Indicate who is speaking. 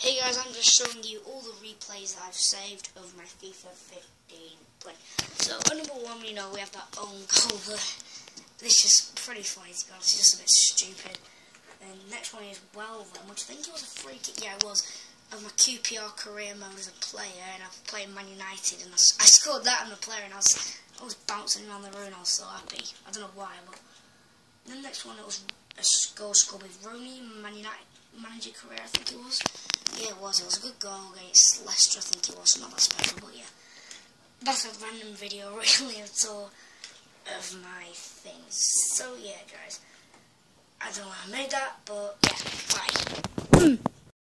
Speaker 1: Hey guys, I'm just showing you all the replays that I've saved of my FIFA 15 play. So, number one, you know, we have that own goal. This is pretty funny to be honest, it's just a bit stupid. And next one is well then, which I think it was a free kick, yeah it was, of my QPR career mode as a player, and I was playing Man United, and I, I scored that on the player, and I was, I was bouncing around the room, I was so happy. I don't know why, but... Then the next one, it was a goal scored with Rooney, Man United manager career, I think it was. Yeah, it was. It was a good goal against Leicester, I think it was. Not that special, but yeah. That's a random video, really, of all of my things. So, yeah, guys. I don't know how I made that, but yeah, bye.